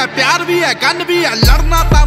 ਹੈ ਪਿਆਰ ਵੀ ਹੈ ਗੰਨ ਵੀ ਹੈ ਲੜਨਾ ਤਾਂ